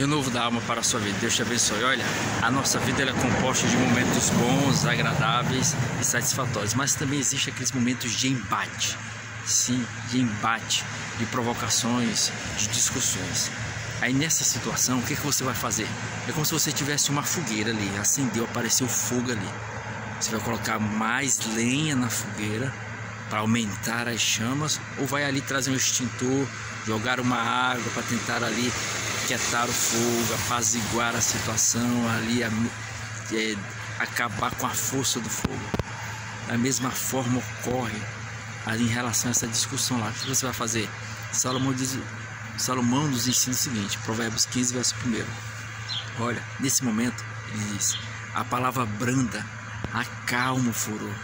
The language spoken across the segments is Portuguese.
Renovo da alma para a sua vida. Deus te abençoe. Olha, a nossa vida é composta de momentos bons, agradáveis e satisfatórios, mas também existe aqueles momentos de embate. Sim, de embate, de provocações, de discussões. Aí nessa situação, o que, que você vai fazer? É como se você tivesse uma fogueira ali, acendeu, apareceu fogo ali. Você vai colocar mais lenha na fogueira para aumentar as chamas, ou vai ali trazer um extintor, jogar uma água para tentar ali aquietar o fogo, apaziguar a situação, ali é, acabar com a força do fogo. Da mesma forma ocorre ali em relação a essa discussão lá. O que você vai fazer? Salomão diz, Salomão nos ensina o seguinte, Provérbios 15, verso 1. Olha, nesse momento, ele diz: a palavra branda acalma o furor,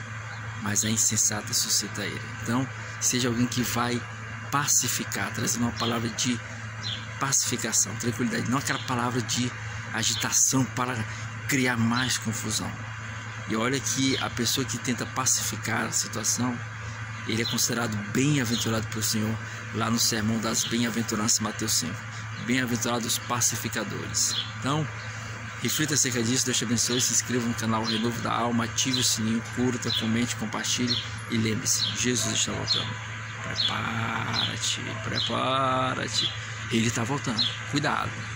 mas a insensata suscita ele. Então, seja alguém que vai pacificar, trazendo uma palavra de pacificação, tranquilidade, não aquela palavra de agitação para criar mais confusão. E olha que a pessoa que tenta pacificar a situação, ele é considerado bem-aventurado pelo Senhor lá no sermão das bem-aventuranças Mateus 5. Bem-aventurados os pacificadores. Então, reflita acerca disso, Deus te abençoe, se inscreva no canal Renovo da Alma, ative o sininho, curta, comente, compartilhe e lembre-se, Jesus está voltando. Prepara-te, prepara-te. Ele está voltando. Cuidado.